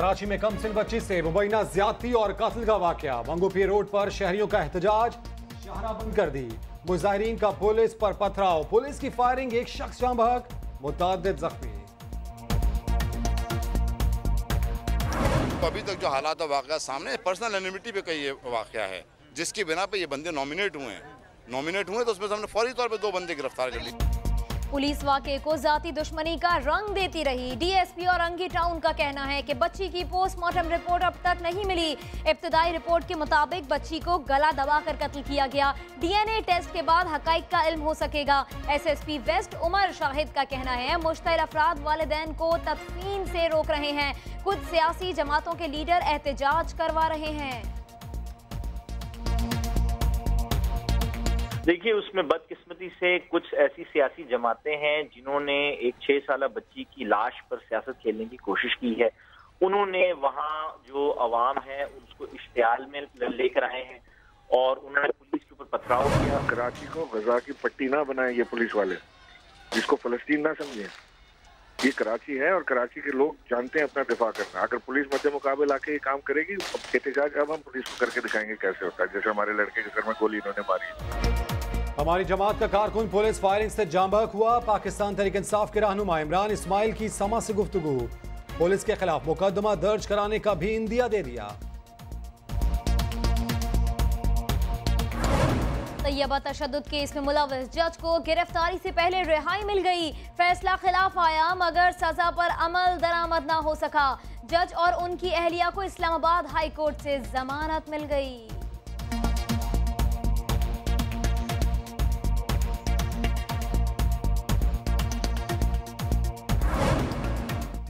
کراچی میں کم سن بچی سے مبینہ زیادتی اور قتل کا واقعہ۔ منگوپی روڈ پر شہریوں کا احتجاج، شاہراہ بند کر دی۔ مظاہرین کا پولیس پر پتھراؤ۔ پولیس کی فائرنگ ایک شخص جاں بحق متعدد زخمی۔ ابھی تک جو حالات واقعہ سامنے پرسنل انیمیٹی پہ کئی واقعہ ہے۔ جس کی بنا پہ یہ بندے نومینیٹ ہوئے ہیں۔ نومینیٹ ہوئے تو اس میں ہم نے فوری طور پہ دو بندے گرفتار کر لی پولیس واقعے کو ذاتی دشمنی کا رنگ دیتی رہی۔ ڈی ایس پی اور انگی ٹاؤن کا کہنا ہے کہ بچی کی پوسٹ مارٹم رپورٹ اب تک نہیں ملی۔ ابتدائی رپورٹ کے مطابق بچی کو گلا دبا کر قتل کیا گیا۔ ڈی این اے ٹیسٹ کے بعد حقائق کا علم ہو سکے گا۔ S S P west Umar Shahid کا کہنا ہے مشتر افراد والدین کو تدفین سے روک رہے ہیں۔ کچھ سیاسی جماعتوں کے لیڈر احتجاج کروا رہے ہیں۔ دیکھیے، اس میں بدقسمتی سے کچھ ایسی سیاسی جماعتیں ہیں جنہوں نے ایک چھ سالہ بچی کی لاش پر سیاست کھیلنے کی کوشش کی ہے۔ انہوں نے وہاں جو عوام ہے اس کو اشتعال میں لے کر آئے ہیں اور انہوں نے پولیس کے اوپر پتھراؤ کیا۔ کراچی کو غزہ کی پٹی نہ بنائیں یہ پولیس والے، جس کو فلسطین نہ سمجھیں۔ یہ کراچی ہے اور کراچی کے لوگ جانتے ہیں اپنا دفاع کرنا۔ اگر پولیس مد مقابل آ کے یہ کام کرے گی احتجاج اب ہم پولیس کو کر کے دکھائیں گے کیسے ہوتا ہے۔ جیسے ہمارے لڑکے کے سر میں گولی انہوں نے ماری۔ ہماری جماعت کا کارکن پولیس فائرنگ سے جاں بحق ہوا۔ پاکستان تحریک انصاف کے رہنما عمران اسماعیل کی سما سے گفتگو۔ پولیس کے خلاف مقدمہ درج کرانے کا بھی اندیا دے دیا۔ طیبہ تشدد کیس میں ملوث جج کو گرفتاری سے پہلے رہائی مل گئی۔ فیصلہ خلاف آیا، مگر سزا پر عمل درآمد نہ ہو سکا۔ جج اور ان کی اہلیہ کو اسلام آباد ہائی کورٹ سے ضمانت مل گئی۔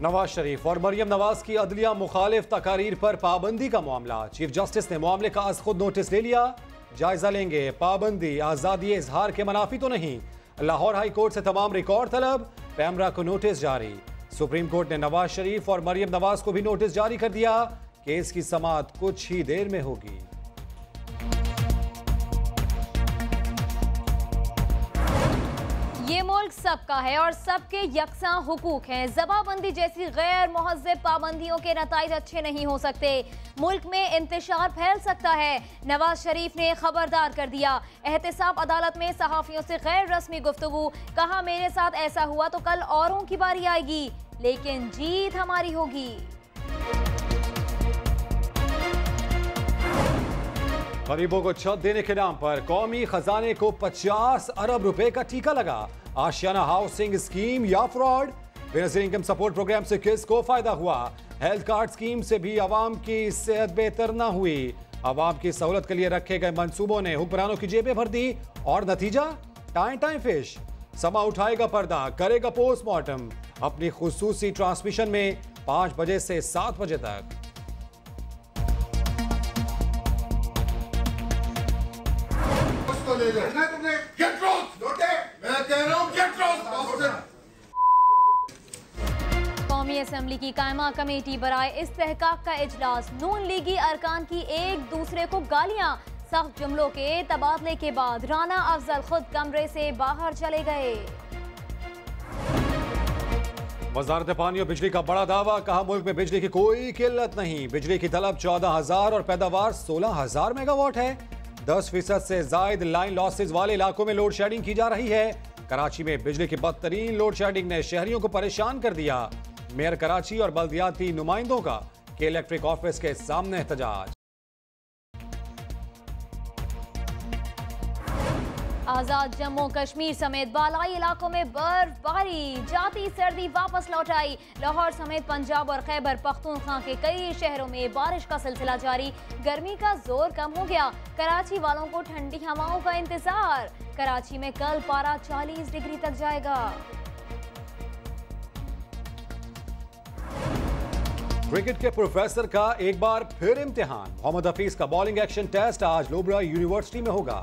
نواز شریف اور مریم نواز کی عدلیہ مخالف تقاریر پر پابندی کا معاملہ۔ چیف جسٹس نے معاملے کا از خود نوٹس لے لیا۔ جائزہ لیں گے۔ پابندی، آزادی اظہار کے منافی تو نہیں۔ لاہور ہائی کورٹ سے تمام ریکارڈ طلب۔ پیمرا کو نوٹس جاری۔ سپریم کورٹ نے نواز شریف اور مریم نواز کو بھی نوٹس جاری کر دیا۔ کیس کی سماعت کچھ ہی دیر میں ہوگی۔ یہ ملک سب کا ہے اور سب کے یکساں حقوق ہیں۔ زبا بندی جیسی غیر مہذب پابندیوں کے نتائج اچھے نہیں ہو سکتے۔ ملک میں انتشار پھیل سکتا ہے۔ نواز شریف نے خبردار کر دیا۔ احتساب عدالت میں صحافیوں سے غیر رسمی گفتگو۔ کہا میرے ساتھ ایسا ہوا تو کل اوروں کی باری آئے گی۔ لیکن جیت ہماری ہوگی۔ غریبوں کو چھت دینے کے نام پر قومی خزانے کو پچاس ارب روپے کا ٹیکہ لگا۔ آشیانہ ہاؤسنگ اسکیم یا fraud? Benazir income support programme سے کس کو فائدہ ہوا؟ ہیلتھ کارڈ اسکیم سے بھی عوام کی صحت بہتر نہ ہوئی۔ عوام کی سہولت کے لیے رکھے گئے منصوبوں نے حکمرانوں کی جیبیں بھر دی اور نتیجہ؟ ٹائم ٹائم فش۔ سما اٹھائے گا پردہ، کرے گا پوسٹ مارٹم۔ اپنی خصوصی ٹرانسمیشن میں پانچ بجے سے سات بجے تک۔ قومی اسمبلی کی قائمہ کمیٹی برائے استحقاق کا اجلاس، نون لیگی ارکان کی ایک دوسرے کو گالیاں، سخت جملوں کے تبادلے کے بعد رانا افضل خود کمرے سے باہر چلے گئے۔ وزارت پانی اور بجلی کا بڑا دعویٰ کہا ملک میں بجلی کی کوئی قلت نہیں۔ بجلی کی طلب چودہ ہزار اور پیداوار سولہ ہزار میگا واٹ ہے۔ دس فیصد سے زائد لائن لاسز والے علاقوں میں لوڈ شیڈنگ کی جا رہی ہے۔ کراچی میں بجلی کی بدترین لوڈ شیڈنگ نے شہریوں کو پریشان کر دیا۔ میئر کراچی اور بلدیاتی نمائندوں کا کے الیکٹرک آفس کے سامنے احتجاج۔ آزاد جموں کشمیر سمیت بالائی علاقوں میں برف باری جاتی سردی واپس لوٹ آئی۔ لاہور سمیت پنجاب اور خیبر پختونخوا کے کئی شہروں میں بارش کا سلسلہ جاری۔ گرمی کا زور کم ہو گیا۔ کراچی والوں کو ٹھنڈی ہواؤں کا انتظار۔ کراچی میں کل پارا چالیس ڈگری تک جائے گا۔ کرکٹ کے پروفیسر کا ایک بار پھر امتحان۔ محمد حفیظ کا بالنگ ایکشن ٹیسٹ آج لوبرا یونیورسٹی میں ہوگا۔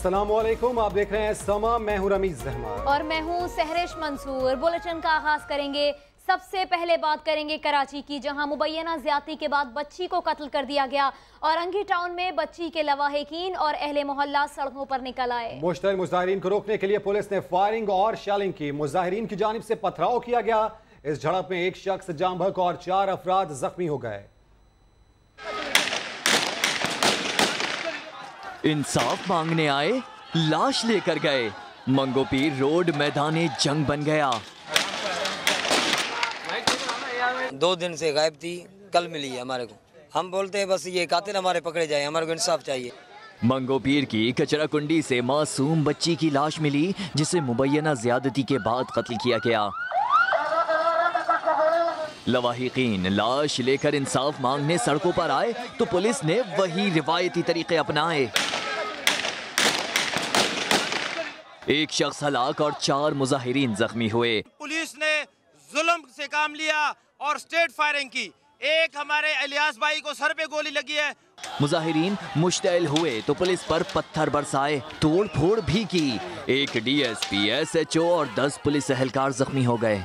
السلام علیکم آپ دیکھ رہے ہیں سما میں ہوں رمیز زہمار اور میں ہوں سہرش منصور۔ بلٹن کا آغاز کریں گے۔ سب سے پہلے بات کریں گے کراچی کی جہاں مبینہ زیادتی کے بعد بچی کو قتل کر دیا گیا اور انگی ٹاؤن میں بچی کے لواحقین اور اہل محلہ سڑکوں پر نکل آئے۔ مشتر مظاہرین کو روکنے کے لیے پولیس نے فائرنگ اور شیلنگ کی۔ مظاہرین کی جانب سے پتھراؤ کیا گیا۔ اس جھڑپ میں ایک شخص جام بھک اور چار افراد زخمی ہو گئے۔ انصاف مانگنے آئے لاش لے کر گئے۔ منگو پیر روڈ میدان جنگ بن گیا۔ دو دن سے غائب تھی کل ملی ہے ہمارے کو۔ ہم بولتے ہیں بس یہ قاتل ہمارے پکڑے جائیں ہمارے کو انصاف چاہیے۔ منگو پیر کی کچرا کنڈی سے معصوم بچی کی لاش ملی جسے مبینہ زیادتی کے بعد قتل کیا گیا۔ لواحقین لاش لے کر انصاف مانگنے سڑکوں پر آئے تو پولیس نے وہی روایتی طریقے اپنائے۔ ایک شخص ہلاک اور چار مظاہرین زخمی ہوئے۔ پولیس نے ظلم سے کام لیا اور سٹیٹ فائرنگ کی۔ ایک ہمارے الیاس بھائی کو سر پہ گولی لگی ہے۔ مظاہرین مشتعل ہوئے تو پولیس پر پتھر برسائے توڑ پھوڑ بھی کی۔ ایک D S P S H O اور دس پولیس اہلکار زخمی ہو گئے۔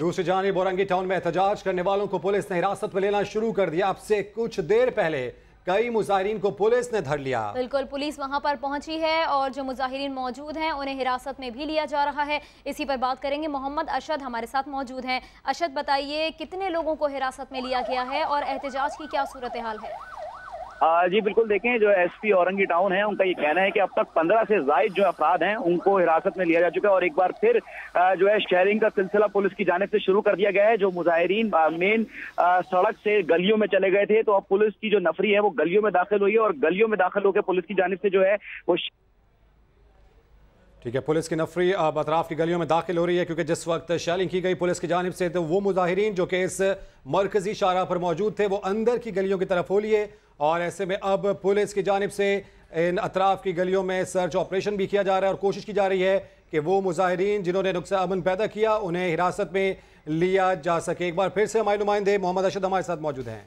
دوسری جانب اورنگی ٹاؤن میں احتجاج کرنے والوں کو پولیس نے حراست میں لینا شروع کر دیا۔ اب سے کچھ دیر پہلے کئی مظاہرین کو پولیس نے دھر لیا۔ بالکل، پولیس وہاں پر پہنچی ہے اور جو مظاہرین موجود ہیں انہیں حراست میں بھی لیا جا رہا ہے۔ اسی پر بات کریں گے محمد اشد ہمارے ساتھ موجود ہیں۔ اشد، بتائیے کتنے لوگوں کو حراست میں لیا گیا ہے اور احتجاج کی کیا صورتحال ہے؟ جی بالکل دیکھیں، جو ایس پی اورنگی ٹاؤن ہے ان کا یہ کہنا ہے کہ اب تک پندرہ سے زائد جو افراد ہیں، ان کو حراست میں لیا جا چکا ہے اور ایک بار پھر جو ہے شیئرنگ کا سلسلہ پولیس کی جانب سے شروع کر دیا گیا ہے، جو مظاہرین مین سڑک سے گلیوں میں چلے گئے تھے، تو اب پولیس کی جو نفری ہے، وہ گلیوں میں داخل ہوئی ہے اور گلیوں میں داخل ہو کے پولیس کی جانب سے جو ہے وہ ٹھیک ہے، پولیس کی نفری اب اطراف کی گلیوں میں داخل ہو رہی ہے، کیونکہ جس وقت شیلنگ کی گئی پولیس کی جانب سے تو وہ مظاہرین جو کہ اس مرکزی شاہراہ پر موجود تھے، وہ اندر کی گلیوں کی طرف ہو لیے اور ایسے میں اب پولیس کی جانب سے ان اطراف کی گلیوں میں سرچ آپریشن بھی کیا جا رہا ہے اور کوشش کی جا رہی ہے کہ وہ مظاہرین جنہوں نے نقصان امن پیدا کیا، انہیں حراست میں لیا جا سکے۔ ایک بار پھر سے ہمارے نمائندے محمد اشد ہمارے ساتھ موجود ہیں۔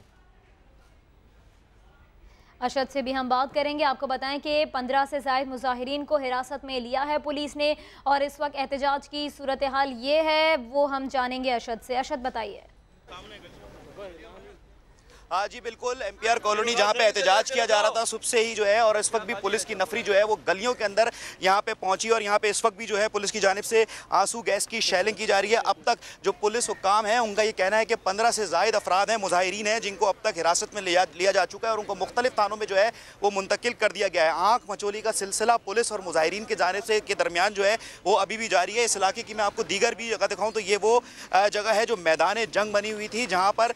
اشد سے بھی ہم بات کریں گے۔ آپ کو بتائیں کہ پندرہ سے زائد مظاہرین کو حراست میں لیا ہے پولیس نے اور اس وقت احتجاج کی صورتحال یہ ہے، وہ ہم جانیں گے اشد سے۔ اشد بتائیے۔ ہاں جی بالکل ایم پی آر کالونی جہاں پہ احتجاج کیا جا رہا تھا صبح سے ہی جو ہے، اور اس وقت بھی پولیس کی نفری جو ہے وہ گلیوں کے اندر یہاں پہ پہنچی اور یہاں پہ اس وقت بھی جو ہے پولیس کی جانب سے آنسو گیس کی شیلنگ کی جا رہی ہے۔ اب تک جو پولیس حکام ہیں، ان کا یہ کہنا ہے کہ پندرہ سے زائد افراد ہیں، مظاہرین ہیں، جن کو اب تک حراست میں لیا جا چکا ہے اور ان کو مختلف تھانوں میں جو ہے وہ منتقل کر دیا گیا ہے۔ آنکھ مچولی کا سلسلہ پولیس اور مظاہرین کے جانب سے کے درمیان جو ہے وہ ابھی بھی جاری ہے۔ اس علاقے کی میں آپ کو دیگر بھی جگہ دکھاؤں تو یہ وہ جگہ ہے جو میدان جنگ بنی ہوئی تھی، جہاں پر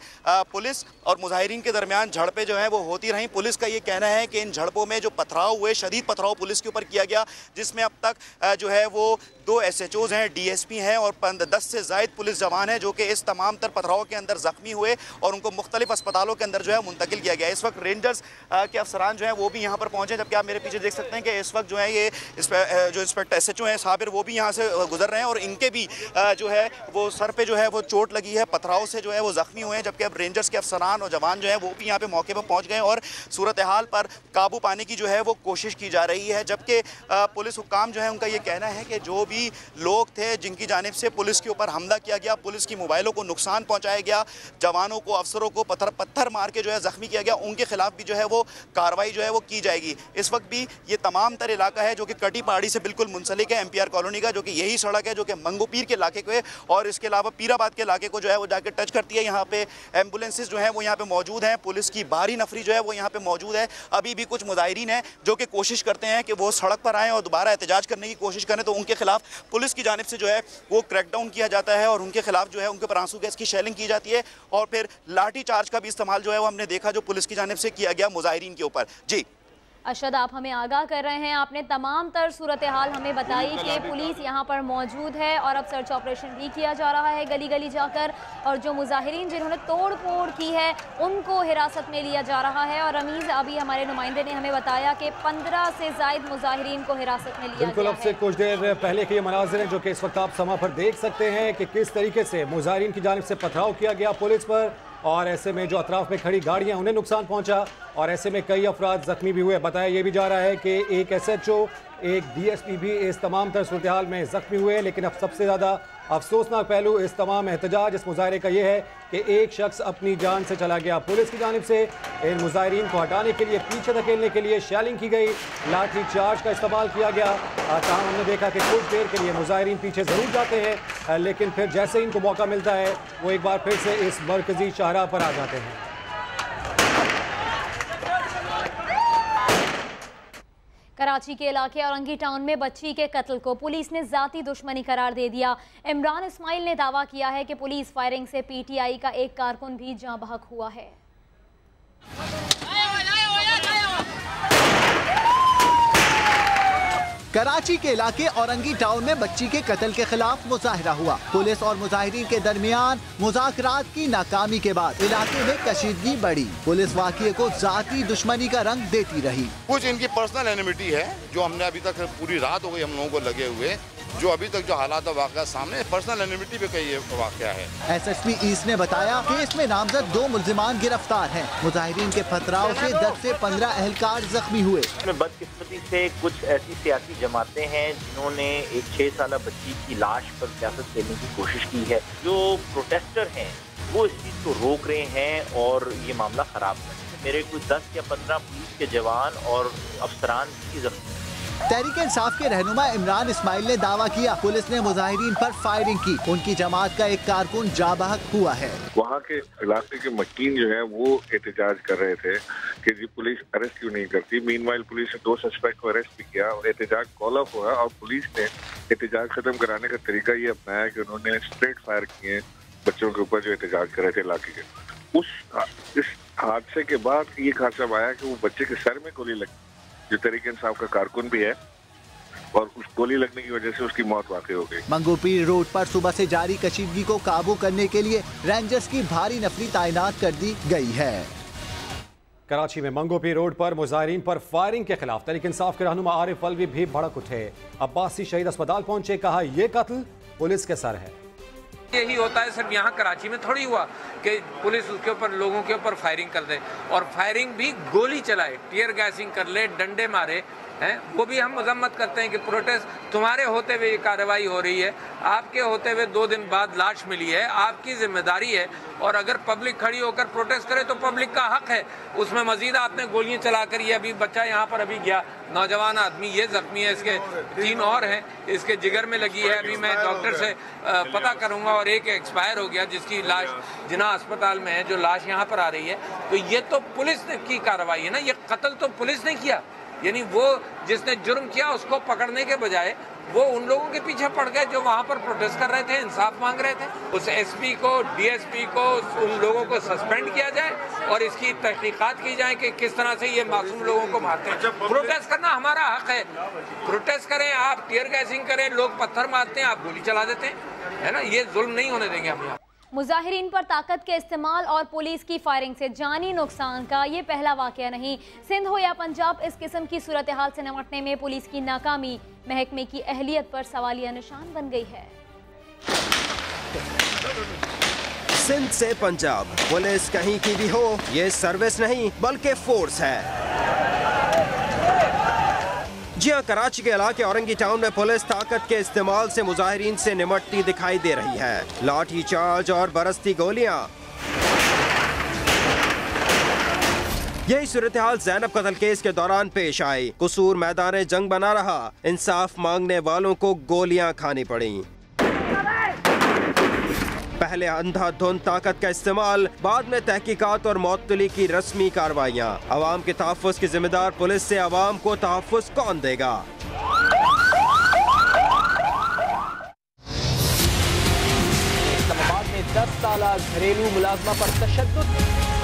پولیس اور مظاہرین فائرنگ کے درمیان جھڑپیں جو ہیں وہ ہوتی رہیں۔ پولیس کا یہ کہنا ہے کہ ان جھڑپوں میں جو پتھراؤ ہوئے، شدید پتھراؤ پولیس کے اوپر کیا گیا، جس میں اب تک جو ہے وہ دو ایس ایچ اوز ہیں، ڈی ایس پی ہیں اور دس سے زائد پولیس جوان ہیں جو کہ اس تمام تر پتھراؤں کے اندر زخمی ہوئے اور ان کو مختلف اسپتالوں کے اندر جو ہے منتقل کیا گیا۔ اس وقت رینجرز کے افسران جو ہیں وہ بھی یہاں پر پہنچے۔ جبکہ آپ میرے پیچھے دیکھ سکتے ہیں کہ اس وقت جو ہے یہ جو انسپیکٹر ایس ایچ او ہیں، صابر، وہ بھی یہاں سے گزر رہے ہیں اور ان کے بھی جو ہے وہ سر پہ جو ہے وہ چوٹ لگی ہے، پتھراؤں سے جو ہے وہ زخمی ہوئے ہیں۔ جبکہ اب رینجرس کے افسران اور جوان جو ہیں وہ بھی یہاں پہ موقع پہ پہنچ گئے اور صورتحال پر قابو پانے کی جو ہے وہ کوشش کی جا رہی ہے۔ جبکہ پولیس حکام جو ہے ان کا یہ کہنا ہے کہ جو بھی بھی لوگ تھے جن کی جانب سے پولیس کے اوپر حملہ کیا گیا، پولیس کی موبائلوں کو نقصان پہنچایا گیا، جوانوں کو، افسروں کو پتھر پتھر مار کے جو ہے زخمی کیا گیا، ان کے خلاف بھی جو ہے وہ کاروائی جو ہے وہ کی جائے گی۔ اس وقت بھی یہ تمام تر علاقہ ہے جو کہ کٹی پہاڑی سے بالکل منسلک ہے ایم پی آر کالونی کا، جو کہ یہی سڑک ہے جو کہ منگو پیر کے علاقے کو ہے اور اس کے علاوہ پیر آباد کے علاقے کو جو ہے وہ جا کے ٹچ کرتی ہے۔ یہاں پہ ایمبولنسز جو ہیں وہ یہاں پہ موجود ہیں، پولیس کی بھاری نفری جو ہے وہ یہاں پہ موجود ہے۔ ابھی بھی کچھ مظاہرین ہیں جو کہ کوشش کرتے ہیں کہ وہ سڑک پر آئیں اور دوبارہ احتجاج کرنے کی کوشش کریں، تو ان کے خلاف پولیس کی جانب سے جو ہے وہ کریک ڈاؤن کیا جاتا ہے اور ان کے خلاف جو ہے ان کے پر آنسو گیس کی شیلنگ کی جاتی ہے اور پھر لاٹھی چارج کا بھی استعمال جو ہے وہ ہم نے دیکھا جو پولیس کی جانب سے کیا گیا مظاہرین کے اوپر۔ جی۔ اشد آپ ہمیں آگاہ کر رہے ہیں۔ آپ نے تمام تر صورتحال ہمیں بتائی کہ پولیس یہاں پر موجود ہے اور اب سرچ آپریشن بھی کیا جا رہا ہے گلی گلی جا کر۔ اور جو مظاہرین جنہوں نے توڑ پھوڑ کی ہے ان کو حراست میں لیا جا رہا ہے۔ اور رمیز ابھی ہمارے نمائندے نے ہمیں بتایا کہ پندرہ سے زائد مظاہرین کو حراست میں لیا بالکل اب سے کچھ دیر پہلے کے یہ مناظر ہیں جو کہ اس وقت آپ سما پر دیکھ سکتے ہیں کہ کس طریقے سے مظاہرین کی جانب سے پتھراؤ کیا گیا پولیس پر۔ اور ایسے میں جو اطراف میں کھڑی گاڑیاں انہیں نقصان پہنچا اور ایسے میں کئی افراد زخمی بھی ہوئے۔ بتایا یہ بھی جا رہا ہے کہ ایک ایس ایچ او ایک ڈی ایس پی بھی اس تمام تر صورتحال میں زخمی ہوئے لیکن اب سب سے زیادہ افسوسناک پہلو اس تمام احتجاج، اس مظاہرے کا یہ ہے کہ ایک شخص اپنی جان سے چلا گیا پولیس کی جانب سے۔ ان مظاہرین کو ہٹانے کے لیے، پیچھے دھکیلنے کے لیے شیلنگ کی گئی۔ لاٹھی چارج کا استعمال کیا گیا۔ تاہم ہم نے دیکھا کہ کچھ دیر کے لیے مظاہرین پیچھے ضرور جاتے ہیں، لیکن پھر جیسے ان کو موقع ملتا ہے، وہ ایک بار پھر سے اس مرکزی شہرہ پر آ جاتے ہیں۔ کراچی کے علاقے اورنگی ٹاؤن میں بچی کے قتل کو پولیس نے ذاتی دشمنی قرار دے دیا۔ عمران اسماعیل نے دعویٰ کیا ہے کہ پولیس فائرنگ سے پی ٹی آئی کا ایک کارکن بھی جاں بحق ہوا ہے۔ کراچی کے علاقے اورنگی ٹاؤن میں بچی کے قتل کے خلاف مظاہرہ ہوا۔ پولیس اور مظاہرین کے درمیان مذاکرات کی ناکامی کے بعد علاقے میں کشیدگی بڑھی۔ پولیس واقعے کو ذاتی دشمنی کا رنگ دیتی رہی۔ کچھ ان کی پرسنل اینیمیٹی ہے جو ہم نے ابھی تک پوری رات ہو گئی ہم لوگوں کو لگے ہوئے۔ جو ابھی تک جو حالات واقعہ سامنے پرسنل انیمیٹی پہ کئی واقعہ ہے۔ ایس ایس پی ایس نے بتایا کہ اس میں نامزد دو ملزمان گرفتار ہیں۔ مظاہرین کے پتھراؤ سے دس سے پندرہ اہلکار زخمی ہوئے۔ بدقسمتی سے کچھ ایسی سیاسی جماعتیں ہیں جنہوں نے ایک چھ سالہ بچی کی لاش پر سیاست دینے کی کوشش کی ہے۔ جو پروٹیسٹر ہیں وہ اس چیز کو روک رہے ہیں اور یہ معاملہ خراب ہے۔ میرے کچھ دس یا پندرہ پولیس کے جوان اور افسران کی زخمی تحریک انصاف کے رہنما عمران اسماعیل نے دعویٰ کیا۔ پولیس نے مظاہرین پر فائرنگ کی۔ ان کی جماعت کا ایک کارکن جاں بحق ہوا ہے۔ وہاں کے علاقے کے مکین جو ہے وہ احتجاج کر رہے تھے کہ جی پولیس اریسٹ کیوں نہیں کرتی۔ مین وائل پولیس نے دو سسپیکٹ کو اریسٹ بھی کیا اور احتجاج کال اپ ہوا اور پولیس نے احتجاج ختم کرانے کا طریقہ یہ اپنایا کہ انہوں نے اسٹریٹ فائر کیے بچوں کے اوپر جو احتجاج کر رہے تھے علاقے کے۔ اس اس حادثے کے بعد یہ خاصہ آیا کہ وہ بچے کے سر میں گولی لگی جو طریق انصاف کا کارکن بھی ہے اور اس گولی لگنے کی وجہ سے اس کی موت واقع ہو گئی۔ منگوپیر روڈ پر صبح سے جاری کشیدگی کو قابو کرنے کے لیے رینجرز کی بھاری نفری تعینات کر دی گئی ہے۔ کراچی میں منگو پی روڈ پر مظاہرین پر فائرنگ کے خلاف تحریک انصاف کے رہنما عارف الوی بھی بھڑک اٹھے۔ عباسی شہید اسپتال پہنچے کہا یہ قتل پولیس کے سر ہے۔ یہی ہوتا ہے، صرف یہاں کراچی میں تھوڑی ہوا کہ پولیس اس کے اوپر، لوگوں کے اوپر فائرنگ کر دے اور فائرنگ بھی گولی چلائے ٹیئر گیسنگ کر لے، ڈنڈے مارے وہ بھی ہم مذمت کرتے ہیں کہ پروٹیسٹ تمہارے ہوتے ہوئے یہ کارروائی ہو رہی ہے، آپ کے ہوتے ہوئے دو دن بعد لاش ملی ہے، آپ کی ذمہ داری ہے اور اگر پبلک کھڑی ہو کر پروٹیسٹ کرے تو پبلک کا حق ہے۔ اس میں مزید آپ نے گولیاں چلا کر یہ ابھی بچہ یہاں پر ابھی گیا۔ نوجوان آدمی، یہ زخمی ہے، اس کے تین اور ہیں۔ اس کے جگر میں لگی ہے۔ ابھی میں ڈاکٹر سے پتہ کروں گا اور ایک ایکسپائر ہو گیا جس کی لاش جنا اسپتال میں ہے، جو لاش یہاں پر آ رہی ہے۔ تو یہ تو پولیس نے کی کارروائی ہے نا؟ یہ قتل تو پولیس نے کیا۔ یعنی وہ جس نے جرم کیا اس کو پکڑنے کے بجائے وہ ان لوگوں کے پیچھے پڑ گئے جو وہاں پر پروٹیسٹ کر رہے تھے انصاف مانگ رہے تھے۔ اس ایس پی کو ڈی ایس پی کو ان لوگوں کو سسپینڈ کیا جائے اور اس کی تحقیقات کی جائیں کہ کس طرح سے یہ معصوم لوگوں کو مارتے ہیں۔ اچھا، پروٹیسٹ کرنا ہمارا حق ہے۔ پروٹیسٹ کریں آپ ٹیئر گیسنگ کریں لوگ پتھر مارتے ہیں آپ گولی چلا دیتے ہیں۔ ہے نا؟ یہ ظلم نہیں ہونے دیں گے ہم یہاں۔ مظاہرین پر طاقت کے استعمال اور پولیس کی فائرنگ سے جانی نقصان کا یہ پہلا واقعہ نہیں۔ سندھ ہو یا پنجاب، اس قسم کی صورتحال سے نمٹنے میں پولیس کی ناکامی، محکمے کی اہلیت پر سوالیہ نشان بن گئی ہے۔ سندھ سے پنجاب، پولیس کہیں کی بھی ہو، یہ سروس نہیں، بلکہ فورس ہے۔ جی ہاں کراچی کے علاقے اورنگی ٹاؤن میں پولیس طاقت کے استعمال سے مظاہرین سے نمٹتی دکھائی دے رہی ہے۔ لاٹھی چارج اور برستی گولیاں۔ یہی صورتحال زینب قتل کیس کے دوران پیش آئی۔ قصور میدان جنگ بنا رہا۔ انصاف مانگنے والوں کو گولیاں کھانی پڑیں۔ پہلے اندھا دھند طاقت کا استعمال، بعد میں تحقیقات اور معطلی کی رسمی کاروائیاں۔ عوام کے تحفظ کی ذمہ دار پولیس سے عوام کو تحفظ کون دے گا؟ دس سالہ گھریلو ملازمہ پر تشدد۔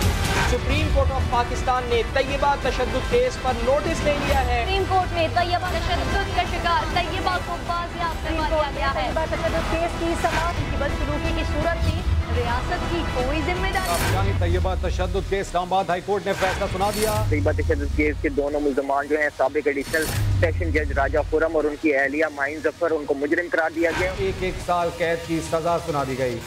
سپریم کورٹ آف پاکستان نے طیبہ تشدد کیس پر نوٹس لے لیا ہے۔ سپریم کورٹ میں طیبہ تشدد کا شکار طیبہ کو بازیاب کروا دیا گیا ہے۔ طیبہ تشدد کیس کی سماعت کی بدسلوکی کی صورت میں ریاست کی کوئی ذمہ داری طیبہ تشدد کیس اسلام آباد ہائی کورٹ نے فیصلہ سنا دیا۔ طیبہ تشدد کیس کے دونوں ملزمان جو ہیں سابق ایڈیشنل سیشن جج راجہ خورم اور ان کی اہلیہ مائن ظفر ان کو مجرم قرار دیا گیا۔ ایک ایک سال قید کی سزا سنا دی گئی۔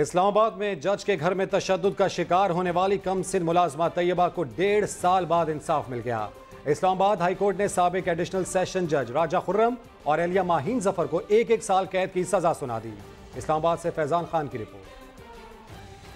اسلام آباد میں جج کے گھر میں تشدد کا شکار ہونے والی کم سن ملازمہ طیبہ کو ڈیڑھ سال بعد انصاف مل گیا۔ اسلام آباد ہائی کورٹ نے سابق ایڈیشنل سیشن جج راجہ خرم اور اہلیہ ماہین ظفر کو ایک ایک سال قید کی سزا سنا دی۔ اسلام آباد سے فیضان خان کی رپورٹ۔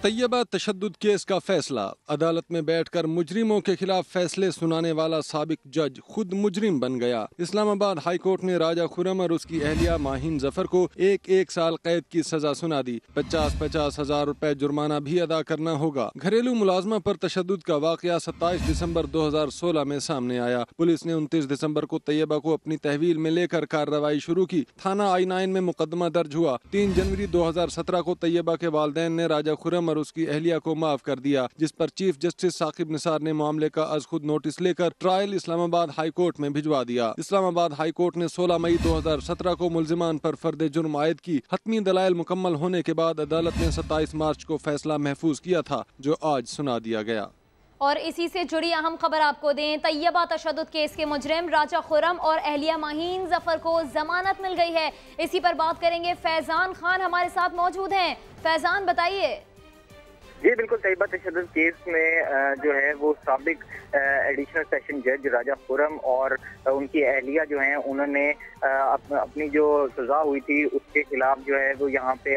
طیبہ تشدد کیس کا فیصلہ۔ عدالت میں بیٹھ کر مجرموں کے خلاف فیصلے سنانے والا سابق جج خود مجرم بن گیا۔ اسلام آباد ہائی کورٹ نے راجہ خرم اور اس کی اہلیہ ماہین ظفر کو ایک ایک سال قید کی سزا سنا دی۔ پچاس پچاس ہزار روپے جرمانہ بھی ادا کرنا ہوگا۔ گھریلو ملازمہ پر تشدد کا واقعہ ستائیس دسمبر دو ہزار سولہ میں سامنے آیا۔ پولیس نے انتیس دسمبر کو طیبہ کو اپنی تحویل میں لے کر کارروائی شروع کی۔ تھانہ آئی نائن میں مقدمہ درج ہوا۔ تین جنوری دو ہزار سترہ کو طیبہ کے والدین نے راجہ خرم اور اس کی اہلیہ کو معاف کر دیا، جس پر چیف جسٹس ثاقب نثار نے معاملے کا از خود نوٹس لے کر ٹرائل اسلام آباد ہائی کورٹ میں بھجوا دیا۔ اسلام آباد ہائی کورٹ نے سولہ مئی دو ہزار سترہ کو ملزمان پر فرد جرم عائد کی حتمی دلائل مکمل ہونے کے بعد عدالت نے ستائیس مارچ کو فیصلہ محفوظ کیا تھا، جو آج سنا دیا گیا۔ اور اسی سے جڑی اہم خبر آپ کو دیں، طیبہ تشدد کیس کے مجرم راجہ خورم اور اہلیہ ماہین ظفر کو ضمانت مل گئی ہے۔ اسی پر بات کریں گے فیضان خان ہمارے ساتھ موجود ہیں۔ فیضان، بتائیے۔ جی بالکل طیبہ تشدد کیس میں جو ہے وہ سابق ایڈیشنل سیشن جج راجہ خورم اور ان کی اہلیہ جو ہیں، انہوں نے اپنی جو سزا ہوئی تھی، اس کے خلاف جو ہے وہ یہاں پہ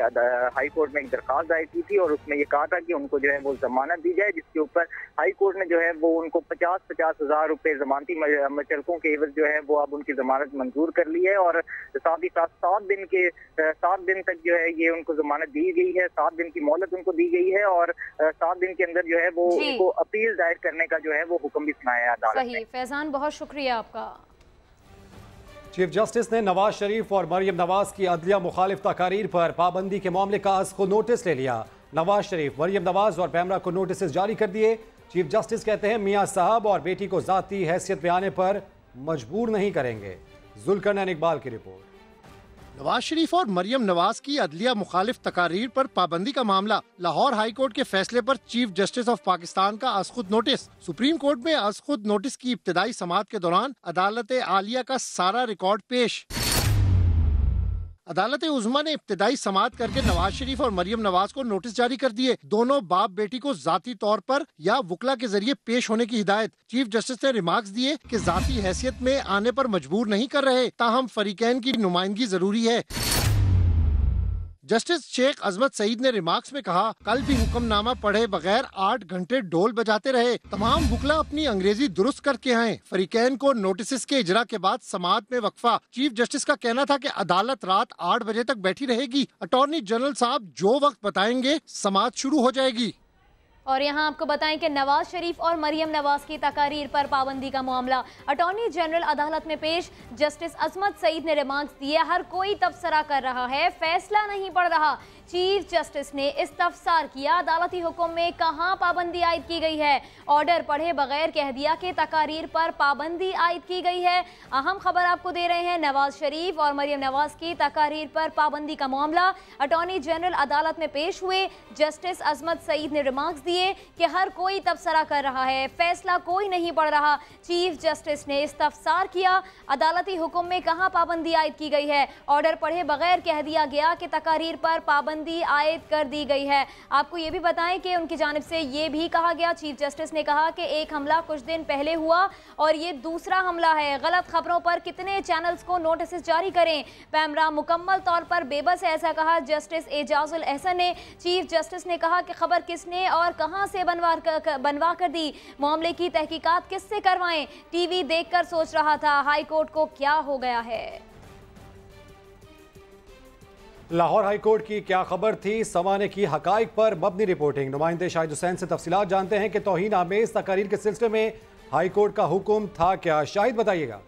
ہائی کورٹ میں ایک درخواست دائر کی تھی اور اس میں یہ کہا تھا کہ ان کو جو ہے وہ ضمانت دی جائے، جس کے اوپر ہائی کورٹ نے جو ہے وہ ان کو پچاس پچاس ہزار روپے ضمانتی مچلکوں کے عوض جو ہے وہ اب ان کی ضمانت منظور کر لی ہے اور ساتھ ہی ساتھ سات دن کے سات دن تک جو ہے یہ ان کو ضمانت دی گئی ہے، سات دن کی مہلت ان کو دی گئی ہے اور سات دن کے اندر جو ہے وہ ان کو اپیل دائر کرنے کا جو ہے وہ حکم بھی سنایا عدالت صحیح۔ فیضان بہت شکریہ آپ کا۔ چیف جسٹس نے نواز شریف اور مریم نواز کی عدلیہ مخالف تقاریر پر پابندی کے معاملے کا از کو نوٹس لے لیا۔ نواز شریف مریم نواز اور پیمرا کو نوٹسز جاری کر دیے۔ چیف جسٹس کہتے ہیں میاں صاحب اور بیٹی کو ذاتی حیثیت پہ آنے پر مجبور نہیں کریں گے۔ ذوالکرنین اقبال کی رپورٹ۔ نواز شریف اور مریم نواز کی عدلیہ مخالف تقاریر پر پابندی کا معاملہ، لاہور ہائی کورٹ کے فیصلے پر چیف جسٹس آف پاکستان کا از خود نوٹس۔ سپریم کورٹ میں از خود نوٹس کی ابتدائی سماعت کے دوران عدالت عالیہ کا سارا ریکارڈ پیش۔ عدالت عظما نے ابتدائی سماعت کر کے نواز شریف اور مریم نواز کو نوٹس جاری کر دیے۔ دونوں باپ بیٹی کو ذاتی طور پر یا وکلا کے ذریعے پیش ہونے کی ہدایت چیف جسٹس نے ریمارکس دیے کہ ذاتی حیثیت میں آنے پر مجبور نہیں کر رہے، تاہم فریقین کی نمائندگی ضروری ہے۔ جسٹس شیخ عظمت سعید نے ریمارکس میں کہا، کل بھی حکم نامہ پڑھے بغیر آٹھ گھنٹے ڈول بجاتے رہے۔ تمام وکلا اپنی انگریزی درست کر کے آئے فریقین کو نوٹسز کے اجرا کے بعد سماعت میں وقفہ۔ چیف جسٹس کا کہنا تھا کہ عدالت رات آٹھ بجے تک بیٹھی رہے گی۔ اٹارنی جنرل صاحب جو وقت بتائیں گے، سماعت شروع ہو جائے گی۔ اور یہاں آپ کو بتائیں کہ نواز شریف اور مریم نواز کی تقاریر پر پابندی کا معاملہ۔ اٹارنی جنرل عدالت میں پیش، جسٹس عصمت سعید نے ریمارکس دیے، ہر کوئی تبصرہ کر رہا ہے، فیصلہ نہیں پڑ رہا۔ چیف جسٹس نے استفسار کیا، عدالتی حکم میں کہاں پابندی عائد کی گئی ہے؟ آرڈر پڑھے بغیر کہہ دیا کہ تقاریر پر پابندی عائد کی گئی ہے۔ اہم خبر آپ کو دے رہے ہیں، نواز شریف اور مریم نواز کی تقاریر پر پابندی کا معاملہ۔ اٹارنی جنرل عدالت میں پیش ہوئے، جسٹس عظمت سعید نے ریمارکس دیے۔ لیے کہ ہر کوئی تبصرہ کر رہا ہے۔ فیصلہ کوئی نہیں پڑ رہا۔ چیف جسٹس نے استفسار کیا۔ عدالتی حکم میں کہاں پابندی عائد کی گئی ہے؟ آرڈر پڑھے بغیر کہہ دیا گیا کہ تقاریر پر پابندی پابندی عائد کر دی گئی ہے۔ آپ کو یہ بھی بتائیں کہ ان کی جانب سے یہ بھی کہا گیا۔ چیف جسٹس نے کہا کہ ایک حملہ کچھ دن پہلے ہوا اور یہ دوسرا حملہ ہے۔ غلط خبروں پر کتنے چینلز کو نوٹسز جاری کریں؟ پیمرا مکمل طور پر بے بس ایسا کہا جسٹس اعجاز الاحسن نے۔ چیف جسٹس نے کہا کہ خبر کس نے اور کہاں سے بنوا کر دی۔ معاملے کی تحقیقات کس سے کروائیں؟ ٹی وی دیکھ کر سوچ رہا تھا ہائی کورٹ کو کیا ہو گیا ہے؟ لاہور ہائی کورٹ کی کیا خبر تھی؟ سوانے کی حقائق پر مبنی رپورٹنگ۔ نمائندے شاہد حسین سے تفصیلات جانتے ہیں کہ توہین آمیز تقاریر کے سلسلے میں ہائی کورٹ کا حکم تھا کیا؟ شاہد بتائیے گا۔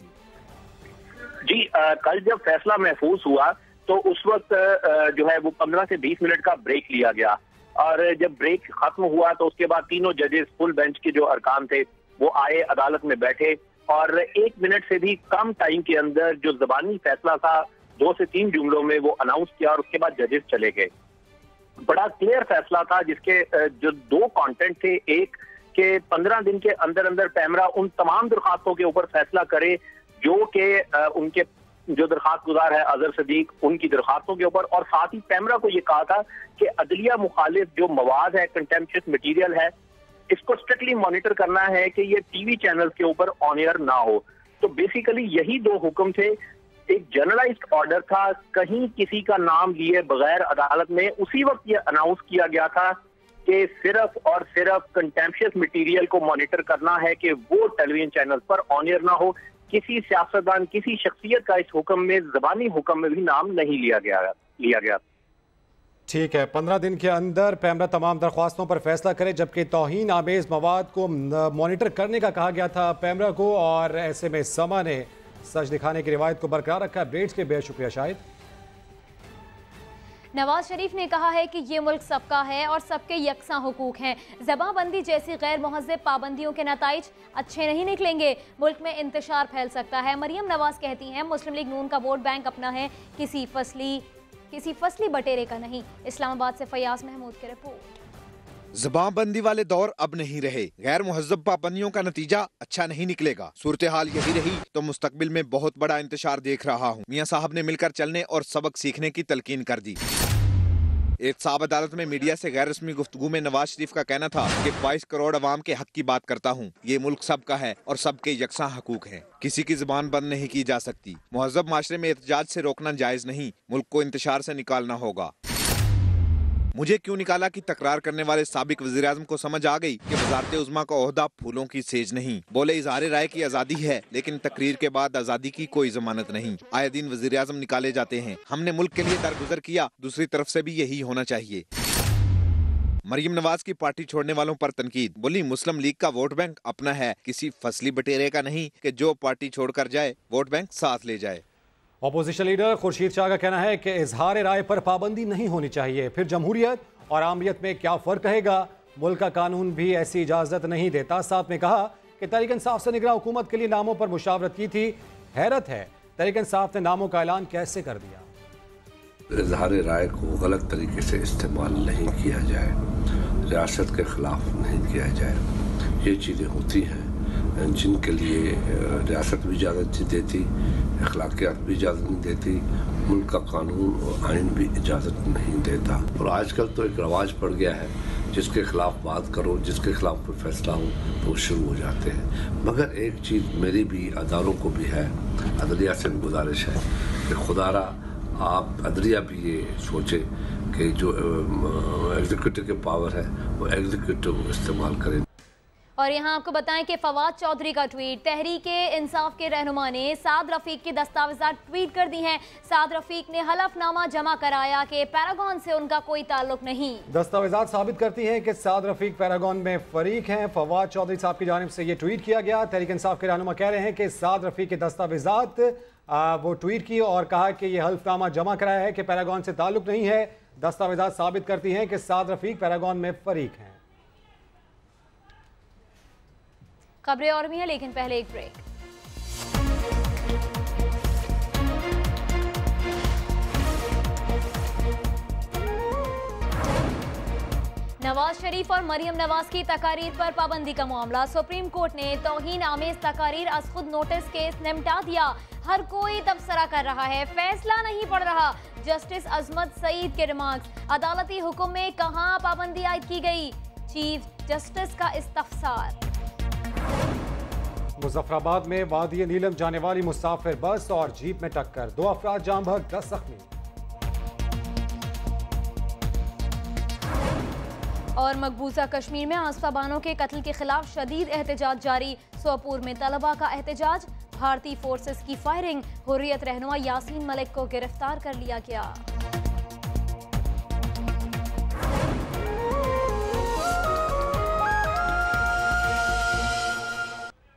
جی کل جب فیصلہ محفوظ ہوا تو اس وقت جو ہے وہ پندرہ سے بیس منٹ کا بریک لیا گیا۔ اور جب بریک ختم ہوا تو اس کے بعد تینوں ججز فل بینچ کے جو ارکان تھے وہ آئے عدالت میں بیٹھے اور ایک منٹ سے بھی کم ٹائم کے اندر جو زبانی فیصلہ تھا دو سے تین جملوں میں وہ اناؤنس کیا اور اس کے بعد ججز چلے گئے۔ بڑا کلیئر فیصلہ تھا جس کے جو دو کانٹینٹ تھے، ایک کہ پندرہ دن کے اندر اندر پیمرا ان تمام درخواستوں کے اوپر فیصلہ کرے جو کہ ان کے جو درخواست گزار ہے، اظہر صدیق ان کی درخواستوں کے اوپر، اور ساتھ ہی پیمرا کو یہ کہا تھا کہ عدلیہ مخالف جو مواد ہے کنٹمپشس مٹیریل ہے، اس کو اسٹرکٹلی مانیٹر کرنا ہے کہ یہ ٹی وی چینل کے اوپر آن ایئر نہ ہو۔ تو بیسیکلی یہی دو حکم تھے۔ ایک جرنلائزڈ آرڈر تھا، کہیں کسی کا نام لیے بغیر عدالت میں۔ اسی وقت یہ اناؤنس کیا گیا تھا کہ صرف اور صرف کنٹمپشس مٹیریل کو مانیٹر کرنا ہے کہ وہ ٹیلی ویژن چینل پر آن ایئر نہ ہو۔ کسی سیاستدان، کسی شخصیت کا اس حکم میں، زبانی حکم میں بھی نام نہیں لیا گیا لیا گیا۔ ٹھیک ہے، پندرہ دن کے اندر پیمرا تمام درخواستوں پر فیصلہ کرے، جبکہ توہین آمیز مواد کو مانیٹر کرنے کا کہا گیا تھا پیمرا کو، اور ایسے میں سما نے سچ دکھانے کی روایت کو برقرار رکھا بیٹس کے بے شکریہ شاہد۔ نواز شریف نے کہا ہے کہ یہ ملک سب کا ہے اور سب کے یکساں حقوق ہیں۔ زباں بندی جیسی غیر مہذب پابندیوں کے نتائج اچھے نہیں نکلیں گے۔ ملک میں انتشار پھیل سکتا ہے۔ مریم نواز کہتی ہیں، مسلم لیگ نون کا ووٹ بینک اپنا ہے، کسی فصلی کسی فصلی بٹیرے کا نہیں۔ اسلام آباد سے فیاض محمود کے رپورٹ۔ زبان بندی والے دور اب نہیں رہے۔ غیر مہذب پابندیوں کا نتیجہ اچھا نہیں نکلے گا۔ صورتحال یہی رہی تو مستقبل میں بہت بڑا انتشار دیکھ رہا ہوں۔ میاں صاحب نے مل کر چلنے اور سبق سیکھنے کی تلقین کر دی۔ احتساب عدالت میں میڈیا سے غیر رسمی گفتگو میں نواز شریف کا کہنا تھا کہ بائیس کروڑ عوام کے حق کی بات کرتا ہوں۔ یہ ملک سب کا ہے اور سب کے یکساں حقوق ہیں۔ کسی کی زبان بند نہیں کی جا سکتی۔ مہذب معاشرے میں احتجاج سے روکنا جائز نہیں۔ ملک کو انتشار سے نکالنا ہوگا۔ مجھے کیوں نکالا کی تکرار کرنے والے سابق وزیراعظم کو سمجھ آ گئی کہ وزارت عظما کا عہدہ پھولوں کی سیج نہیں۔ بولے اظہار رائے کی آزادی ہے، لیکن تقریر کے بعد آزادی کی کوئی ضمانت نہیں۔ آئے دن وزیراعظم نکالے جاتے ہیں۔ ہم نے ملک کے لیے درگزر کیا، دوسری طرف سے بھی یہی ہونا چاہیے۔ مریم نواز کی پارٹی چھوڑنے والوں پر تنقید۔ بولی، مسلم لیگ کا ووٹ بینک اپنا ہے، کسی فصلی بٹیرے کا نہیں کہ جو پارٹی چھوڑ کر جائے، ووٹ بینک ساتھ لے جائے۔ اپوزیشن لیڈر خورشید شاہ کا کہنا ہے کہ اظہار رائے پر پابندی نہیں ہونی چاہیے۔ پھر جمہوریت اور عامیت میں کیا فرق رہے گا؟ ملک کا قانون بھی ایسی اجازت نہیں دیتا۔ ساتھ میں کہا کہ تحریک انصاف سے نگراں حکومت کے لیے ناموں پر مشاورت کی تھی۔ حیرت ہے تحریک انصاف نے ناموں کا اعلان کیسے کر دیا؟ اظہار رائے کو غلط طریقے سے استعمال نہیں کیا جائے۔ ریاست کے خلاف نہیں کیا جائے۔ یہ چیزیں ہوتی ہیں۔ جن کے لیے ریاست بھی اجازت دیتی۔ اخلاقیات بھی اجازت نہیں دیتی، ملک کا قانون اور آئین بھی اجازت نہیں دیتا۔ اور آج کل تو ایک رواج پڑ گیا ہے، جس کے خلاف بات کرو، جس کے خلاف کوئی فیصلہ ہو تو وہ شروع ہو جاتے ہیں۔ مگر ایک چیز میری بھی، اداروں کو بھی ہے، عدلیہ سے بھی گزارش ہے کہ خدا را آپ عدلیہ بھی یہ سوچے کہ جو ایگزیکٹو کے پاور ہے، وہ ایگزیکٹو استعمال کریں۔ اور یہاں آپ کو بتائیں کہ فواد چودھری کا ٹویٹ، تحریک انصاف کے رہنما نے سعد رفیق کی دستاویزات ٹویٹ کر دی ہیں۔ سعد رفیق نے حلف نامہ جمع کرایا کہ پیراگون سے ان کا کوئی تعلق نہیں۔ دستاویزات ثابت کرتی ہیں کہ سعد رفیق پیراگون میں فریق ہیں۔ فواد چودھری صاحب کی جانب سے یہ ٹویٹ کیا گیا۔ تحریک انصاف کے رہنما کہہ رہے ہیں کہ سعد رفیق کے دستاویزات وہ ٹویٹ کی اور کہا کہ یہ حلف نامہ جمع کرایا ہے کہ پیراگون سے تعلق نہیں ہے۔ دستاویزات ثابت کرتی ہیں کہ سعد رفیق پیراگون میں فریق ہیں۔ خبریں اور بھی ہیں، لیکن پہلے ایک بریک نواز شریف اور مریم نواز کی تقاریر پر پابندی کا معاملہ۔ سپریم کورٹ نے توہین آمیز تقاریر از خود نوٹس کیس نمٹا دیا۔ ہر کوئی تبصرہ کر رہا ہے، فیصلہ نہیں پڑ رہا۔ جسٹس عظمت سعید کے ریمارکس عدالتی حکم میں کہاں پابندی عائد کی گئی؟ چیف جسٹس کا استفسار۔ مظفر آباد میں وادی نیلم جانے والی مسافر بس اور جیپ میں ٹکر، دو افراد جام بھگ دس زخمی۔ اور مقبوضہ کشمیر میں آسفا بانوں کے قتل کے خلاف شدید احتجاج جاری۔ سوپور میں طلبہ کا احتجاج، بھارتی فورسز کی فائرنگ۔ حریت رہنما یاسین ملک کو گرفتار کر لیا گیا۔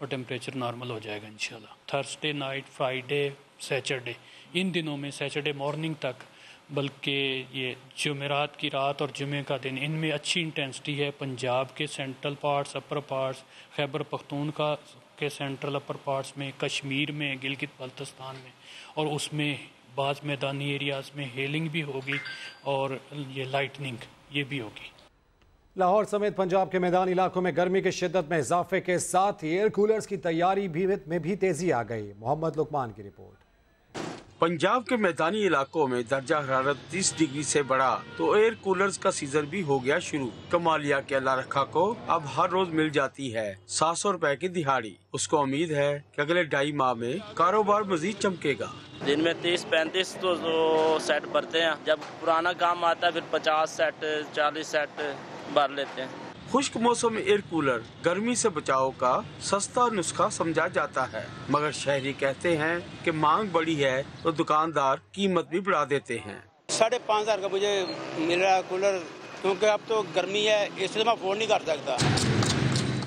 اور ٹیمپریچر نارمل ہو جائے گا انشاءاللہ۔ تھرسڈے نائٹ فرائیڈے سیچرڈے ان دنوں میں سیچرڈے مارننگ تک، بلکہ یہ جمعرات کی رات اور جمعہ کا دن، ان میں اچھی انٹینسٹی ہے۔ پنجاب کے central parts upper parts Khyber Pakhtun کا کے سینٹرل اپر پارٹس میں، کشمیر میں، گلگت بلتستان میں۔ اور اس میں بعض میدانی ایریاز میں ہیلنگ بھی ہوگی اور یہ لائٹننگ یہ بھی ہوگی۔ لاہور سمیت پنجاب کے میدانی علاقوں میں گرمی کی شدت میں اضافے کے ساتھ ایئر کولرز کی تیاری میں بھی تیزی آ گئی۔ محمد لکمان کی رپورٹ۔ پنجاب کے میدانی علاقوں میں درجہ حرارت تیس ڈگری سے بڑھا تو ایئر کولرز کا سیزن بھی ہو گیا شروع۔ کمالیا کے اللہ رکھا کو اب ہر روز مل جاتی ہے سات سو روپے کی دہاڑی۔ اس کو امید ہے کہ اگلے ڈھائی ماہ میں کاروبار مزید چمکے گا۔ دن میں تیس پینتیس تو سیٹ بھرتے ہیں۔ جب پرانا کام آتا ہے پھر پچاس سیٹ چالیس سیٹ۔ بار لیتے ہیں۔ خشک موسم ایئر کولر گرمی سے بچاؤ کا سستا نسخہ سمجھا جاتا ہے۔ مگر شہری کہتے ہیں کہ مانگ بڑی ہے تو دکاندار قیمت بھی بڑھا دیتے ہیں۔ ساڑھے پانچ ہزار کا مجھے مل رہا ہے کولر کیونکہ اب تو گرمی ہے اس لیے میں فون نہیں کر سکتا۔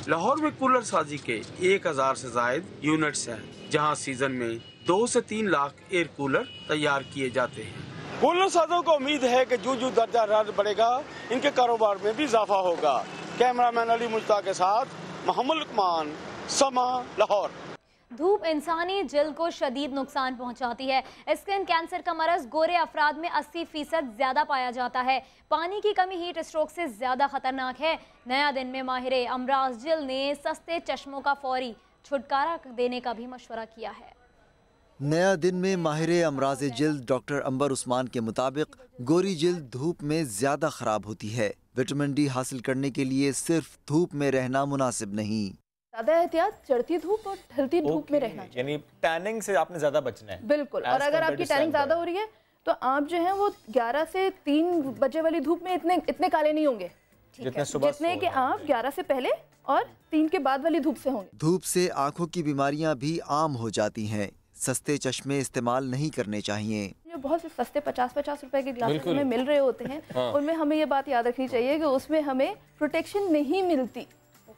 لاہور میں کولر سازی کے ایک ہزار سے زائد یونٹس ہیں جہاں سیزن میں دو سے تین لاکھ ایئر کولر تیار کیے جاتے ہیں۔ بولن سازوں کو امید ہے کہ جو جو درجہ رد بڑھے گا، ان کے کاروبار میں بھی اضافہ ہوگا۔ کیمرہ مین علی مجتہ کے ساتھ محمد لکمان سما، لاہور۔ دھوپ انسانی جلد کو شدید نقصان پہنچاتی ہے۔ اسکن کینسر کا مرض گورے افراد میں اسی فیصد زیادہ پایا جاتا ہے۔ پانی کی کمی ہیٹ اسٹروک سے زیادہ خطرناک ہے۔ نیا دن میں ماہر امراض جل نے سستے چشموں کا فوری چھٹکارا دینے کا بھی مشورہ کیا ہے۔ نیا دن میں ماہر امراض جلد ڈاکٹر امبر عثمان کے مطابق گوری جلد دھوپ میں زیادہ خراب ہوتی ہے۔ وٹامن ڈی حاصل کرنے کے لیے صرف دھوپ میں رہنا مناسب نہیں۔ زیادہ احتیاط چڑھتی دھوپ اور ڈھلتی دھوپ میں رہنا۔ چاہیے یعنی ٹیننگ سے آپ نے زیادہ بچنا ہے۔ بالکل اور اگر آپ کی ٹیننگ زیادہ ہو رہی ہے تو آپ جو ہیں وہ گیارہ سے تین بجے والی دھوپ میں اتنے اتنے کالے نہیں ہوں گے۔ جتنے کہ آپ گیارہ سے پہلے اور تین کے بعد والی دھوپ سے ہوں گے۔ دھوپ سے آنکھوں کی بیماریاں بھی عام ہو جاتی ہیں۔ سستے چشمے استعمال نہیں کرنے چاہیے۔ جو بہت سے سستے پچاس پچاس روپے کے گلاسز ہمیں مل رہے ہوتے ہیں ان میں ہمیں یہ بات یاد رکھنی چاہیے کہ اس میں ہمیں پروٹیکشن نہیں ملتی۔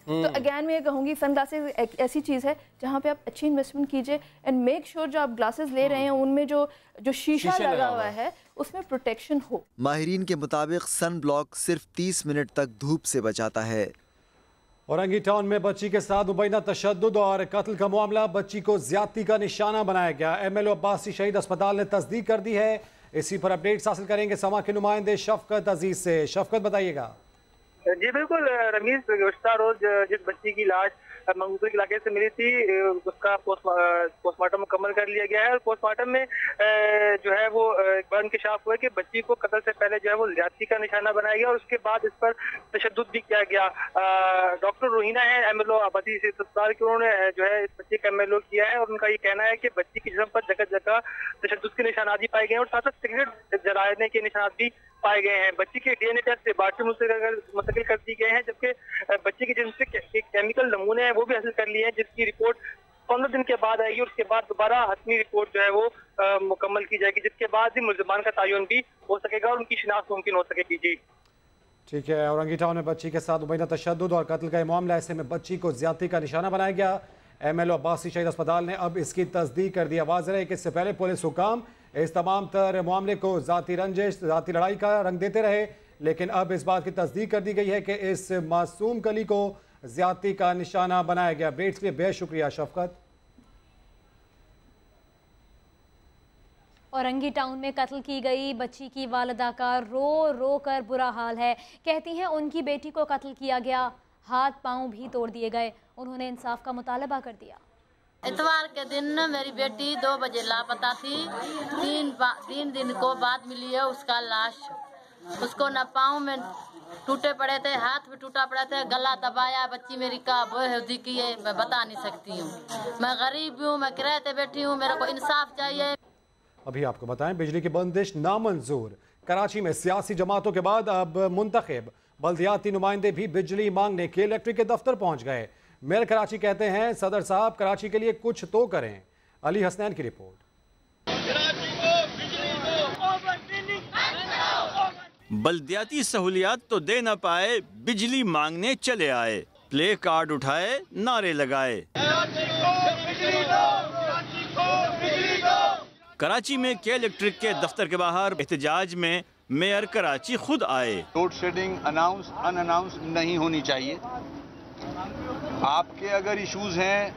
تو اگین میں یہ کہوں گی سن گلاسز ایسی چیز ہے جہاں پہ آپ اچھی انویسٹمنٹ کیجیے اینڈ میک شیور جو آپ گلاسز لے رہے ہیں ان میں جو جو شیشہ لگا ہوا ہے۔ اس میں پروٹیکشن ہو۔ ماہرین کے مطابق سن بلاک صرف تیس منٹ تک دھوپ سے بچاتا ہے۔ اورنگی ٹاؤن میں بچی کے ساتھ مبینہ تشدد اور قتل کا معاملہ بچی کو زیادتی کا نشانہ بنایا گیا۔ ایم ایل او عباسی شہید اسپتال نے تصدیق کر دی ہے۔ اسی پر اپڈیٹس حاصل کریں گے سما کے نمائندے شفقت عزیز سے۔ شفقت بتائیے گا۔ جی بالکل، رمیز، گزشتہ روز جس بچی کی لاش مقبوضہ علاقے سے ملی تھی اس کا پوسٹ مارٹم مکمل کر لیا گیا ہے اور پوسٹ مارٹم میں جو ہے وہ ایک بار انکشاف ہوا ہے کہ بچی کو قتل سے پہلے جو ہے وہ زیادتی کا نشانہ بنایا گیا اور اس کے بعد اس پر تشدد بھی کیا گیا۔ ڈاکٹر روہینہ ہے ایم ایل او آبادی سے تصدار کے، انہوں نے جو ہے اس بچے کا ایم ایل او کیا ہے اور ان کا یہ کہنا ہے کہ بچی کی جسم پر جگہ جگہ تشدد کے نشانات بھی پائے گئے ہیں اور ساتھ ساتھ سگریٹ جلانے کے نشانات بھی پائے گئے ہیں۔ بچی کے ڈی این اے ٹیسٹ سے لیبارٹری منتقل کر دی گئے ہیں، جبکہ بچی کے جن سے کیمیکل نمونے ہیں، وہ بھی حاصل کر لیے ہیں، جس کی رپورٹ پندرہ دن کے بعد آئے گی اور اس کے بعد دوبارہ حتمی رپورٹ جو ہے وہ مکمل کی جائے گی، جس کے بعد ہی ملزمان کا تعین بھی ہو سکے گا اور ان کی شناخت ممکن ہو سکے گی۔ جی۔ ٹھیک ہے، اورنگی ٹاؤن میں بچی کے ساتھ مبینہ تشدد اور قتل کا معاملہ، ایسے میں بچی کو زیادتی کا نشانہ بنایا گیا۔ ایم ایل او عباسی شہید اسپتال نے اب اس کی تصدیق کر دی۔ واضح ہے کہ اس سے پہلے پولیس حکام اس تمام تر معاملے کو ذاتی رنجش، ذاتی لڑائی کا رنگ دیتے رہے، لیکن اب اس بات کی تصدیق کر دی گئی ہے کہ اس معصوم کلی کو زیادتی کا نشانہ بنایا گیا۔ بیٹس لیے بے شکریہ، شفقت۔ اورنگی ٹاؤن میں قتل کی گئی، بچی کی والدہ کا رو رو کر برا حال ہے۔ کہتی ہیں ان کی بیٹی کو قتل کیا گیا، ہاتھ پاؤں بھی توڑ دیے گئے۔ انہوں نے انصاف کا مطالبہ کر دیا۔ اتوار کے دن میری بیٹی دو بجے لاپتہ تھی۔ تین دن کو بعد ملی ہے، اس کا لاش۔ اس کو نہ پاؤں میں ٹوٹے پڑے تھے، ہاتھ بھی ٹوٹا پڑے تھے گلا دبایا، بچی میری کا بوہدی کی ہے، میں بتا نہیں سکتی ہوں۔ میں غریب ہوں، میں کرائے بیٹھی ہوں، میرے کو انصاف چاہیے۔ ابھی آپ کو بتائیں، بجلی کی بندش نامنظور۔ کراچی میں سیاسی جماعتوں کے بعد اب منتخب۔ بلدیاتی نمائندے بھی بجلی مانگنے کے الیکٹرک کے دفتر پہنچ گئے۔ میئر کراچی کہتے ہیں صدر صاحب کراچی کے لیے کچھ تو کریں۔ علی حسنین کی رپورٹ۔ بلدیاتی سہولیات تو دے نہ پائے بجلی مانگنے چلے آئے۔ پلے کارڈ اٹھائے نعرے لگائے۔ کراچی میں کے الیکٹرک کے دفتر کے باہر احتجاج میں میئر کراچی خود آئے۔ لوڈ شیڈنگ اناؤنس ان اناؤنس نہیں ہونی چاہیے۔ آپ کے اگر ایشوز ہیں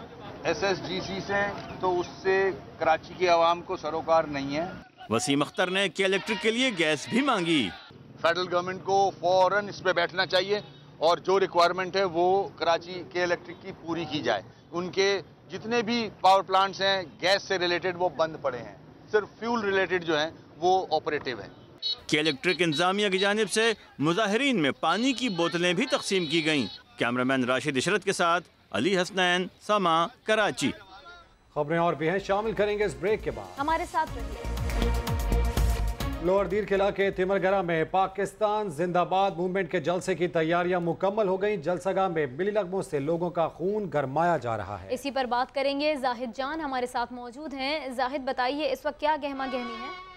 ایس ایس جی سی سے تو اس سے کراچی کے عوام کو سروکار نہیں ہے۔ وسیم اختر نے کے الیکٹرک کے لیے گیس بھی مانگی۔ فیڈرل گورنمنٹ کو فوراً اس پہ بیٹھنا چاہیے اور جو ریکوائرمنٹ ہے وہ کراچی کے الیکٹرک کی پوری کی جائے۔ ان کے جتنے بھی پاور پلانٹس ہیں گیس سے ریلیٹڈ وہ بند پڑے ہیں۔ صرف فیول ریلیٹڈ جو ہیں وہ آپریٹیو ہیں۔ کہ الیکٹرک انتظامیہ کی جانب سے مظاہرین میں پانی کی بوتلیں بھی تقسیم کی گئیں۔ کیمرامین راشد عشرت کے ساتھ علی حسنین سما کراچی۔ خبریں اور بھی ہیں شامل کریں گے اس بریک کے بعد۔ ہمارے ساتھ رہیے۔ لوہر دیر کے علاقے تیمرگرہ میں پاکستان زندہ باد موومنٹ کے جلسے کی تیاریاں مکمل ہو گئیں۔ جلسہ گاہ میں ملی لگموں سے لوگوں کا خون گرمایا جا رہا ہے۔ اسی پر بات کریں گے زاہد جان ہمارے ساتھ موجود ہیں۔ زاہد بتائیے اس وقت کیا گہما گہمی ہے؟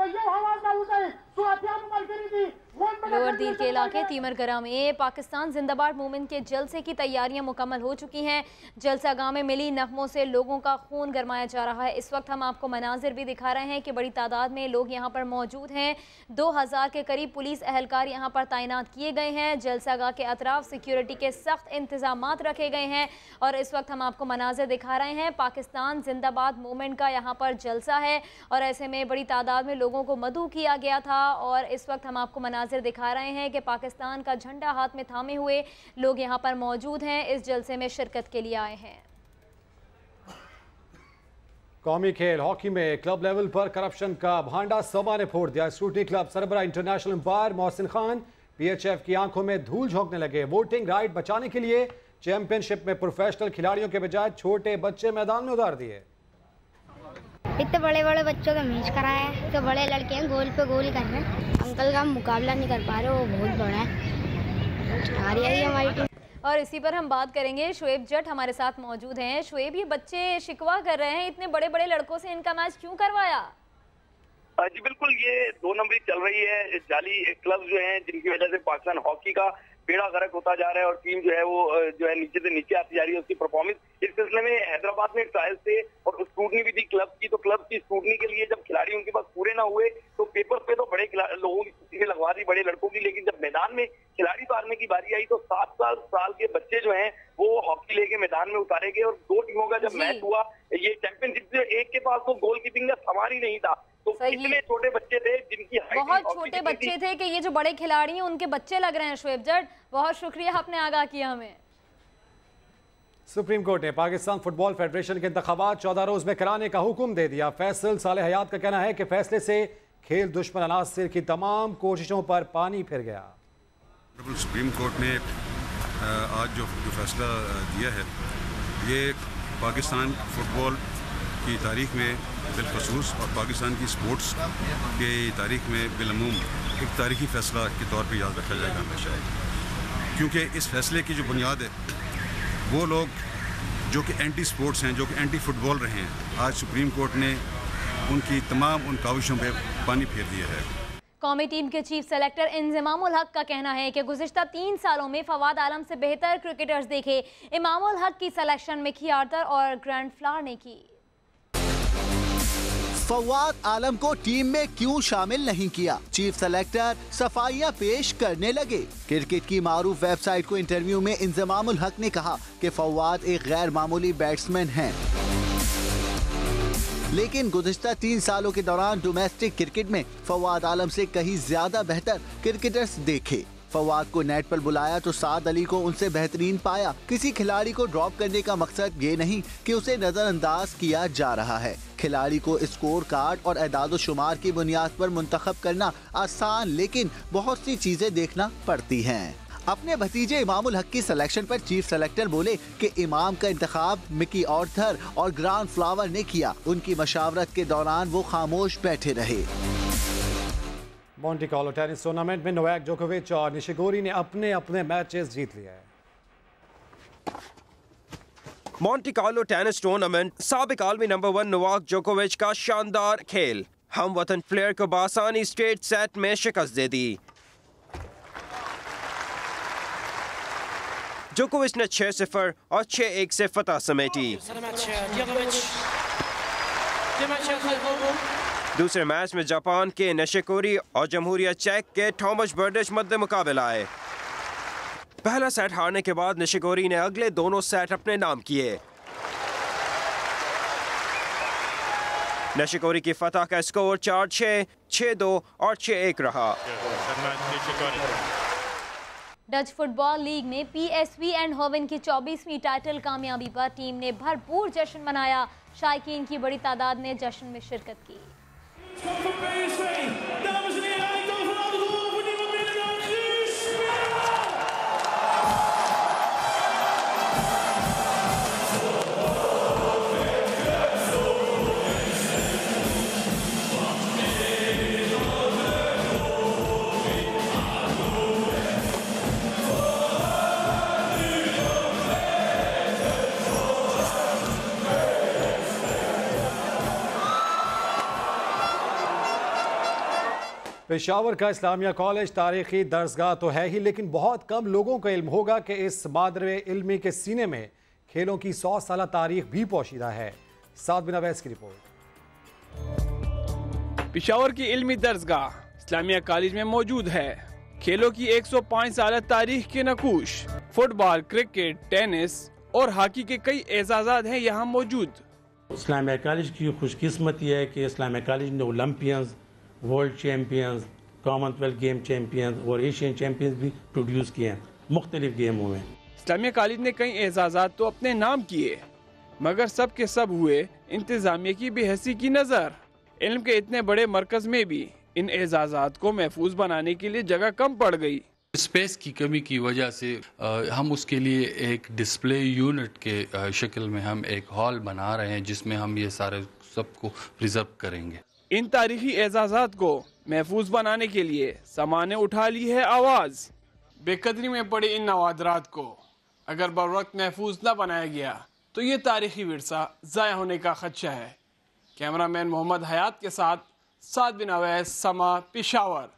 په یو اواز راوځئ څو اتیا مو ملګري دي لوور دیر کے علاقے تیمر گرہ میں پاکستان زندہ باد مومن کے جلسے کی تیاریاں مکمل ہو چکی ہیں۔ جلسہ گاہ میں ملی نغموں سے لوگوں کا خون گرمایا جا رہا ہے۔ اس وقت ہم آپ کو مناظر بھی دکھا رہے ہیں کہ بڑی تعداد میں لوگ یہاں پر موجود ہیں۔ دو ہزار کے قریب پولیس اہلکار یہاں پر تعینات کیے گئے ہیں۔ جلسہ گاہ کے اطراف سیکیورٹی کے سخت انتظامات رکھے گئے ہیں۔ اور اس وقت ہم آپ کو مناظر دکھا رہے ہیں۔ پاکستان زندہ باد مومن کا یہاں پر جلسہ ہے۔ اور ایسے میں بڑی تعداد میں لوگوں کو مدعو کیا گیا تھا۔ اور اس وقت ہم آپ کو مناظر مناظر دکھا رہے ہیں کہ پاکستان کا جھنڈا ہاتھ میں تھامے ہوئے لوگ یہاں پر موجود ہیں۔ اس جلسے میں شرکت کے لیے آئے ہیں۔ قومی کھیل ہاکی میں کلب لیول پر کرپشن کا بھانڈا سبا نے پھوڑ دیا۔ اسکوٹی کلب سربراہ international umpire Mohsin Khan P H F کی آنکھوں میں دھول جھونکنے لگے۔ ووٹنگ رائٹ بچانے کے لیے چیمپئن شپ میں پروفیشنل کھلاڑیوں کے بجائے چھوٹے بچے میدان میں اتار دیے۔ اتنے بڑے بڑے بچوں کا میچ کرایا ہے۔ تو بڑے لڑکے ہیں گول پہ گول کر رہے ہیں۔ انکل کا مقابلہ نہیں کر پا رہے وہ بہت بڑا ہے۔ ہماری ٹیم۔ اور اسی پر ہم بات کریں گے۔ شعیب جٹ ہمارے ساتھ موجود ہیں۔ شعیب یہ بچے شکوا کر رہے ہیں۔ اتنے بڑے بڑے لڑکوں سے ان کا میچ کیوں کروایا؟ ہاں جی بالکل یہ دو نمبری چل رہی ہے۔ جعلی کلب جو ہیں جن کی وجہ سے پاکستان ہاکی کا بیڑا غرق ہوتا جا رہا ہے اور ٹیم جو ہے وہ جو ہے نیچے سے نیچے آتی جا رہی ہے اس کی پرفارمنس اس سلسلے میں حیدرآباد میں ٹرائل سے اور اسکوٹنی بھی تھی کلب کی۔ تو کلب کی اسکوٹنی کے لیے جب کھلاڑی ان کے پاس پورے نہ ہوئے تو پیپر پہ تو بڑے لوگوں کی چھٹی لگوا دی، بڑے لڑکوں کی۔ لیکن جب میدان میں کھلاڑی اتارنے کی باری آئی تو سات سال سال کے بچے جو ہیں وہ ہاکی لے کے میدان میں اتارے گئے اور دو ٹیموں کا جب جی۔ میچ ہوا یہ چیمپئن شپ ایک کے پاس تو گول کیپنگ کا سامان ہی نہیں تھا۔ تو کتنے چھوٹے بچے تھے جن کی بہت چھوٹے بچے تھے کہ یہ جو بڑے کھلاڑی ہیں ان کے بچے لگ رہے ہیں شعیب جٹ۔ بہت شکریہ آپ نے آگاہ کیا ہمیں۔ سپریم کورٹ نے پاکستان فٹ بال فیڈریشن کے انتخابات چودہ روز میں کرانے کا حکم دے دیا۔ فیصل صالح حیات کا کہنا ہے کہ فیصلے سے کھیل دشمن عناصر کی تمام کوششوں پر پانی پھر گیا۔ سپریم کورٹ نے آج جو جو فیصلہ دیا ہے، یہ پاکستان فٹ بال کی تاریخ میں بالخصوص اور پاکستان کی سپورٹس کی تاریخ میں بالعموم ایک تاریخی فیصلہ کے طور پہ یاد رکھا جائے گا ہمیشہ۔ کیونکہ اس فیصلے کی جو بنیاد ہے، وہ لوگ جو کہ اینٹی سپورٹس ہیں، جو کہ اینٹی فٹ بال رہے ہیں، آج سپریم کورٹ نے ان کی تمام ان کاوشوں پہ پانی پھیر دیا ہے۔ قومی ٹیم کے چیف سلیکٹر انضمام الحق کا کہنا ہے کہ گزشتہ تین سالوں میں فواد عالم سے بہتر کرکٹرز دیکھے۔ امام الحق کی سلیکشن مکھی آردر اور گرینڈ فلار نے کی۔ فواد عالم کو ٹیم میں کیوں شامل نہیں کیا؟ چیف سلیکٹر صفائیاں پیش کرنے لگے۔ کرکٹ کی معروف ویب سائٹ کو انٹرویو میں انضمام الحق نے کہا کہ فواد ایک غیر معمولی بیٹسمن ہیں۔ لیکن گزشتہ تین سالوں کے دوران ڈومیسٹک کرکٹ میں فواد عالم سے کہیں زیادہ بہتر کرکٹرز دیکھے۔ فواد کو نیٹ پر بلایا تو سعد علی کو ان سے بہترین پایا۔ کسی کھلاڑی کو ڈراپ کرنے کا مقصد یہ نہیں کہ اسے نظر انداز کیا جا رہا ہے۔ کھلاڑی کو اسکور کارڈ اور اعداد و شمار کی بنیاد پر منتخب کرنا آسان لیکن بہت سی چیزیں دیکھنا پڑتی ہیں۔ اپنے بھتیجے امام الحق کی سلیکشن پر چیف سلیکٹر بولے کہ امام کا انتخاب مکی آرتھر اور گرانڈ فلاور نے کیا۔ ان کی مشاورت کے دوران وہ خاموش بیٹھے رہے۔ مونٹی کالو ٹینس ٹورنامنٹ میں نویک جوکووچ اور نشگوری نے اپنے اپنے میچز جیت لیا ہے مونٹی کالو ٹینس ٹورنامنٹ سابق عالمی نمبر ون نواک جوکوویچ کا شاندار کھیل۔ ہم وطن پلیئر کو بآسانی اسٹیٹ سیٹ میں شکست دے دی۔ جوکووچ نے چھ صفر اور چھ ایک سے فتح سمیٹی۔ دوسرے میچ میں جاپان کے نشکوری اور جمہوریہ چیک کے ٹھومچ برڈش مد مقابل آئے۔ پہلا سیٹ ہارنے کے بعد نشکوری نے اگلے دونوں سیٹ اپنے نام کیے۔ نشکوری کی فتح کا سکور چار چھ چھ دو اور چھ ایک رہا۔ ڈچ فٹ بال لیگ میں پی ایس وی اینڈ ہوون کی چوبیسویں ٹائٹل کامیابی پر ٹیم نے بھرپور جشن منایا۔ شائقین کی بڑی تعداد نے جشن میں شرکت کی۔ پشاور کا اسلامیہ کالج تاریخی درسگاہ تو ہے ہی لیکن بہت کم لوگوں کا علم ہوگا کہ اس مادر علمی کے سینے میں کھیلوں کی سو سالہ تاریخ بھی پوشیدہ ہے۔ سعد بن اویس کی رپورٹ۔ پشاور کی علمی درسگاہ اسلامیہ کالج میں موجود ہے۔ کھیلوں کی ایک سو پانچ سالہ تاریخ کے نقوش فٹ بال کرکٹ ٹینس اور ہاکی کے کئی اعزازات ہیں یہاں موجود۔ اسلامیہ کالج کی خوش قسمت یہ ہے کہ اسلامیہ کالج نے Olympians world champions commonwealth game champions اور ایشین چیمپئنز بھی پروڈیوس کیے ہیں مختلف گیموں میں۔ اسلامیہ کالج نے کئی اعزازات تو اپنے نام کیے مگر سب کے سب ہوئے انتظامیہ کی بے حسی کی نظر۔ علم کے اتنے بڑے مرکز میں بھی ان اعزازات کو محفوظ بنانے کے لیے جگہ کم پڑ گئی۔ اسپیس کی کمی کی وجہ سے ہم اس کے لیے ایک ڈسپلے یونٹ کے شکل میں ہم ایک ہال بنا رہے ہیں جس میں ہم یہ سارے سب کو ریزرو کریں گے۔ ان تاریخی اعزازات کو محفوظ بنانے کے لیے سمانے اٹھا لی ہے آواز۔ بے قدری میں پڑے ان نوادرات کو۔ اگر بر وقت محفوظ نہ بنایا گیا تو یہ تاریخی ورثہ ضائع ہونے کا خدشہ ہے۔ کیمرہ مین محمد حیات کے ساتھ سات بن اویس سما پشاور۔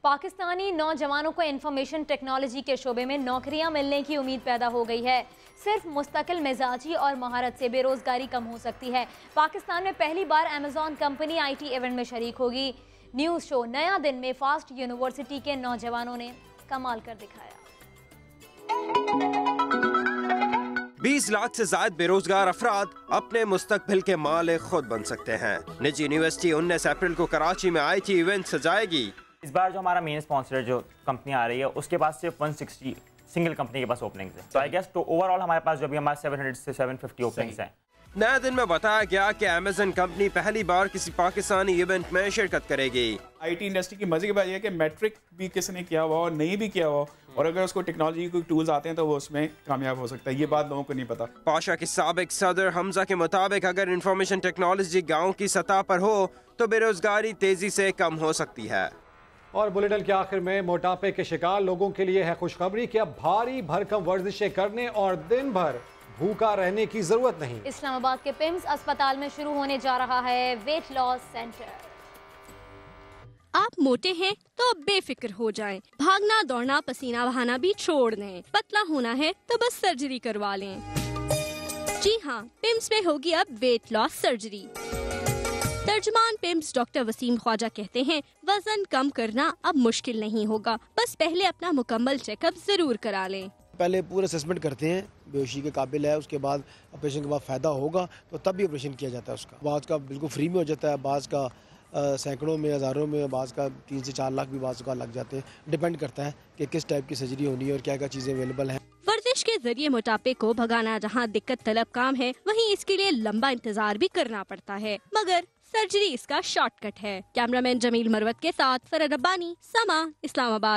پاکستانی نوجوانوں کو انفارمیشن ٹیکنالوجی کے شعبے میں نوکریاں ملنے کی امید پیدا ہو گئی ہے۔ صرف مستقل مزاجی اور مہارت سے بے روزگاری کم ہو سکتی ہے۔ پاکستان میں پہلی بار Amazon company I T event میں شریک ہوگی۔ نیوز شو نیا دن میں فاسٹ یونیورسٹی کے نوجوانوں نے کمال کر دکھایا۔ بیس لاکھ سے زائد بے روزگار افراد اپنے مستقبل کے مالے خود بن سکتے ہیں۔ نجی یونیورسٹی انیس اپریل کو کراچی میں آئی تھی ایونٹ سجائے گی۔ اس بار جو ہمارا مین سپانسر جو کمپنی آ رہی ہے اس کے پاس صرف 160 سنگل کمپنی کے پاس اوپننگز ہیں تو آئی گیس تو اوور آل ہمارے پاس جو بھی ہمارے سیون ہنڈریڈ سے سیون ففٹی اوپننگز ہیں۔ نئے دن میں بتایا گیا کہ امیزن کمپنی پہلی بار کسی پاکستانی ایونٹ میں شرکت کرے گی۔ آئی ٹی انڈسٹری کی مزے کی بات یہ ہے کہ میٹرک بھی کس نے کیا ہوا اور نہیں بھی کیا ہوا اور اگر اس کو ٹیکنالوجی کوئی ٹولز آتے ہیں تو وہ اس میں کامیاب ہو سکتا ہے۔ یہ بات لوگوں کو نہیں پتا۔ پاشا کے سابق صدر حمزہ کے مطابق اگر انفارمیشن ٹیکنالوجی گاؤں کی سطح پر ہو تو بے روزگاری تیزی سے کم ہو سکتی ہے۔ اور بلیٹن کے آخر میں موٹاپے کے شکار لوگوں کے لیے ہے خوشخبری کہ اب بھاری بھرکم ورزشیں کرنے اور دن بھر بھوکا رہنے کی ضرورت نہیں۔ اسلام آباد کے پیمز اسپتال میں شروع ہونے جا رہا ہے ویٹ لاس سینٹر آپ موٹے ہیں تو اب بے فکر ہو جائیں۔ بھاگنا دوڑنا پسینہ بہانا بھی چھوڑ دیں۔ پتلا ہونا ہے تو بس سرجری کروا لیں۔ جی ہاں پیمز میں ہوگی اب ویٹ لاس سرجری ترجمان پیمز ڈاکٹر وسیم خواجہ کہتے ہیں وزن کم کرنا اب مشکل نہیں ہوگا۔ بس پہلے اپنا مکمل چیک اپ ضرور کرا لیں۔ پہلے پورا اسیسمنٹ کرتے ہیں بیوشی کے قابل ہے اس کے بعد آپریشن کے بعد فائدہ ہوگا تو تب بھی آپریشن کیا جاتا ہے اس کا۔ بعض کا بالکل فری میں ہو جاتا ہے بعض کا سینکڑوں میں ہزاروں میں بعض کا تین سے چار لاکھ بھی بعض کا لگ جاتے ہیں۔ ڈیپینڈ کرتا ہے کہ کس ٹائپ کی سرجری ہونی ہے اور کیا کیا چیزیں اویلیبل ہیں۔ ورزش کے ذریعے موٹاپے کو بھگانا جہاں دقت طلب کام ہے وہیں اس کے لیے لمبا انتظار بھی کرنا پڑتا ہے۔ مگر سرجری اس کا شارٹ کٹ ہے۔ کیمرہ مین جمیل مروت کے ساتھ فرد ربانی، سما، اسلام آباد۔